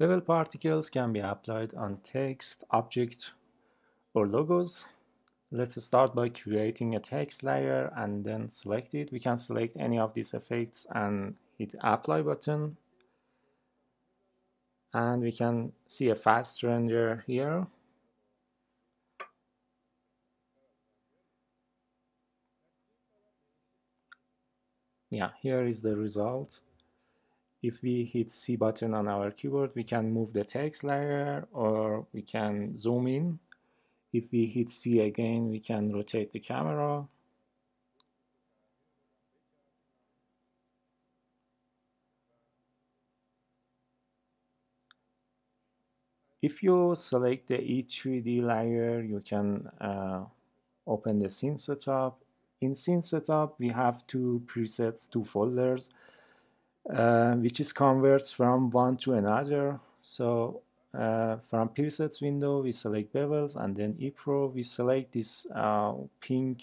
Bevel particles can be applied on text, objects, or logos. Let's start by creating a text layer and then select it. We can select any of these effects and hit apply button. And we can see a fast render here. Yeah, here is the result if we hit C button on our keyboard, we can move the text layer or we can zoom in. If we hit C again, we can rotate the camera. If you select the E3D layer, you can uh, open the scene setup. In scene setup, we have two presets, two folders uh, which is converts from one to another. So uh, from presets window, we select bevels and then ePro, we select this uh, pink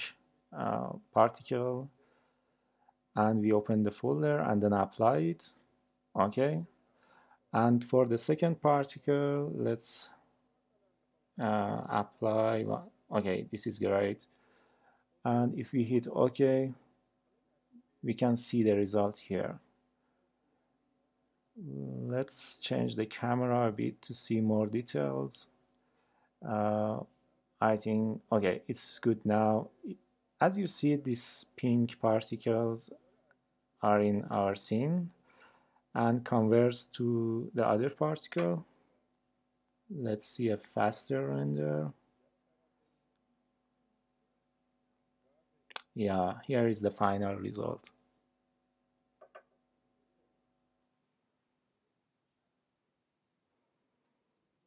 uh, particle and we open the folder and then apply it. Okay. And for the second particle, let's uh, apply. Okay, this is great. And if we hit OK, we can see the result here let's change the camera a bit to see more details. Uh, I think okay it's good now. As you see these pink particles are in our scene and converts to the other particle. Let's see a faster render. Yeah here is the final result